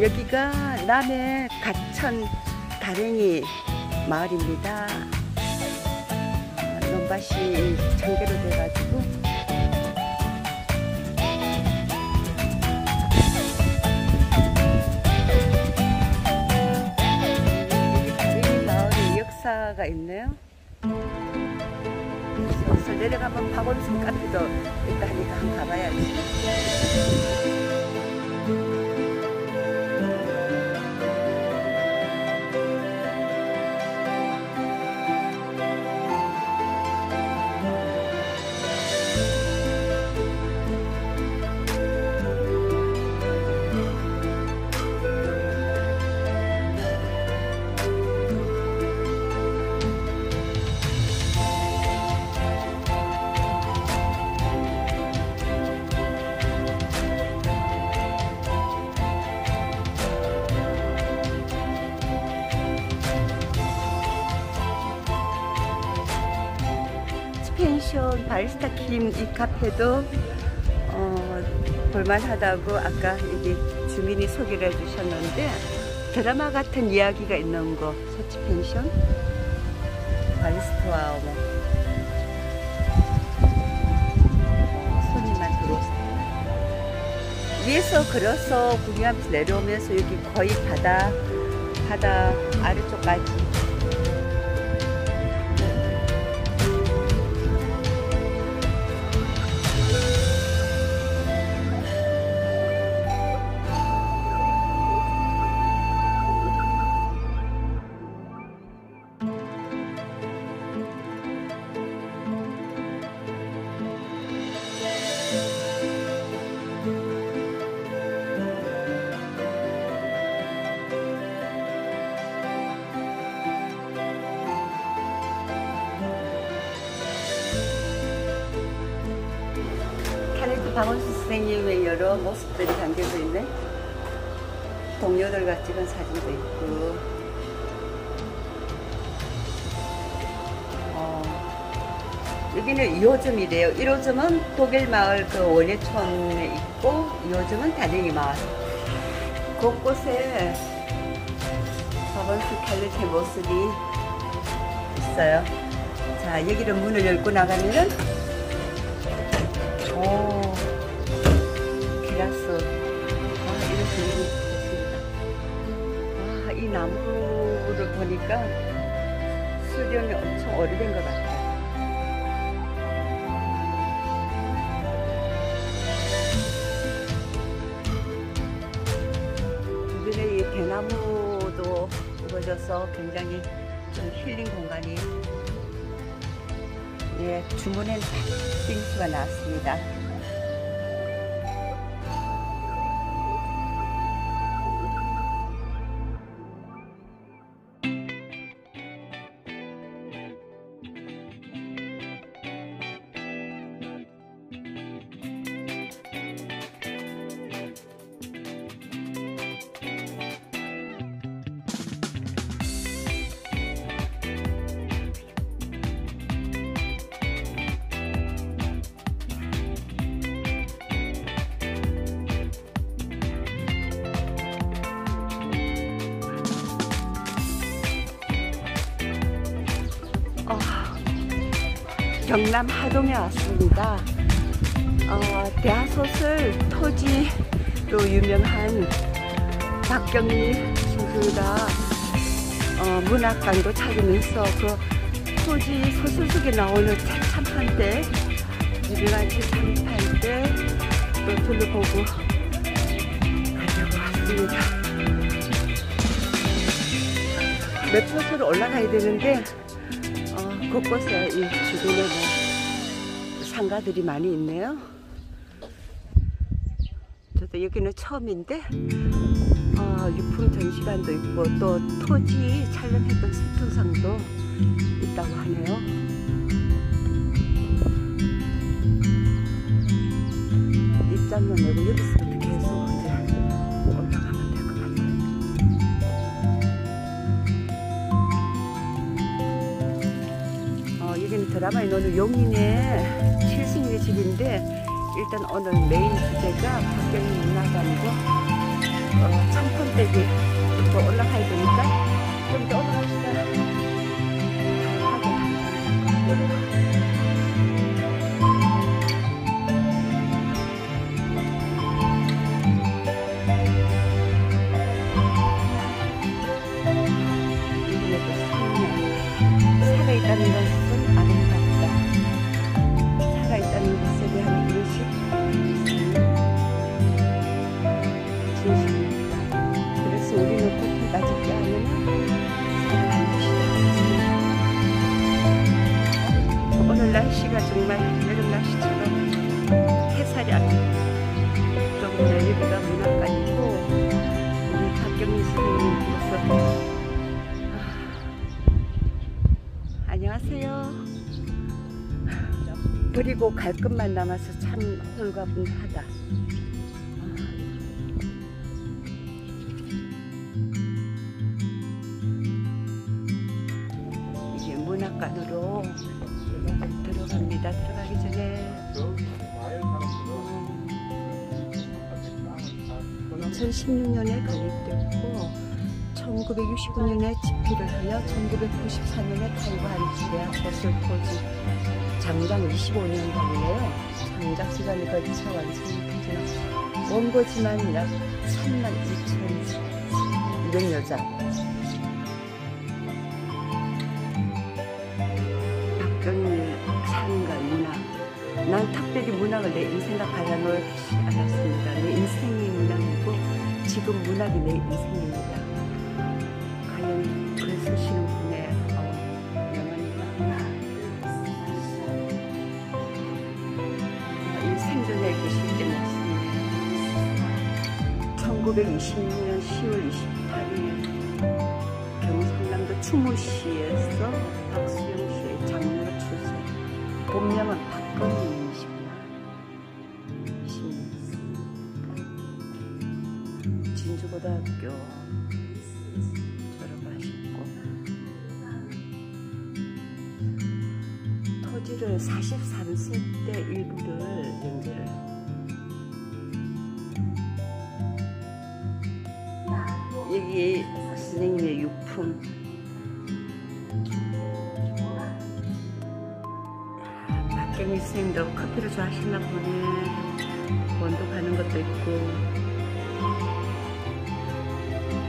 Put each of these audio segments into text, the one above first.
여기가 남해 가천 다랭이 마을입니다. 어, 논밭이 전개로 돼가지고 여기 다랭이 마을에 역사가 있네요. 그래서 내려가면 박원순 카페도 있다 하니까 한번 가봐야지. 펜션 바리스타 킴이 카페도 어, 볼만하다고 아까 여기 주민이 소개를 해주셨는데 드라마 같은 이야기가 있는 거 소치 펜션? 바리스타와 뭐 손님만 들어오세요. 위에서 걸어서 구경하면서 내려오면서 여기 거의 바다 바다 아래쪽까지 박원순 선생님의 여러 모습들이 담겨져 있네. 동료들과 찍은 사진도 있고. 어, 여기는 2호점이래요. 1호점은 독일 마을 그 원예촌에 있고 2호점은 다랭이 마을. 곳곳에 박원순 탤런트의 모습이 있어요. 자, 여기를 문을 열고 나가면은 오, 아, 이런 분위기 좋습니다. 와, 이 나무를 보니까 수령이 엄청 오래된 것 같아요. 이 대나무도 우거져서 굉장히 좀 힐링 공간이 예, 주문엔 빙수가 나왔습니다. 경남 하동에 왔습니다. 어, 대하소설 토지로 유명한 박경리 선수가 어, 문학관도 찾으면서 그 토지 소설 속에 나오는 책 참판 때 유명한 책 참판 때또 둘러보고 가려고 왔습니다. 몇 호수로 올라가야 되는데 어, 곳곳에 이 주변에 뭐 상가들이 많이 있네요. 저도 여기는 처음인데 어, 유품 전시관도 있고 또 토지 촬영했던 세통상도 있다고 하네요. 입장료 내고 여기서 드라마에 나오는 용인의 칠순이의 집인데 일단 오늘 메인 주제가 박경리 문화관이고 어, 청풍대기 또 올라가야 되니까 좀 더 올라갑시다. 날씨가 정말 여름 날씨처럼 햇살이 아주 조금 내리기가 문학관이고 우리 박경민 선생님께서 아, 안녕하세요. 버리고 갈 것만 남아서 참 홀가분하다. 이제 문학관으로 갑니다. 들어가기 전에 2016년에 건립됐고 1969년에 집필을 하여 1994년에 탈거한 지대한 소설토지 장장 25년 걸리네요. 장작 시간이 걸쳐 완성이 되지만 원고지만 약 3만 2천 200여 장. 삶과 문학. 난 특별히 문학을 내 인생과 갈라놓지 않았습니다. 내 인생이 문학이고 지금 문학이 내 인생입니다. 과연 글 쓰시는 분의 어, 명언이가 이 생존에 계실 때 먹습니다. 1926년 10월 28일 경상남도 충무시에서 본명은. 20년. 진주고등학교 졸업하셨고 토지를 43세 때 일부를 연재를 여기 선생님의 유품 박경희 선생님도 커피를 좋아하시나 보네. 원도 가는 것도 있고.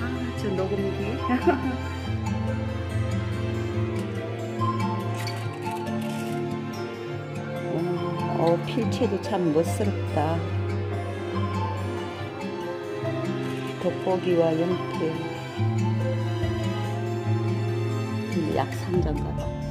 아저 녹음기. 어, 어, 필체도 참 멋스럽다. 돋보기와 연필 약상자인가 봐